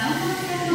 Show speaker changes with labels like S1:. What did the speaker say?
S1: Some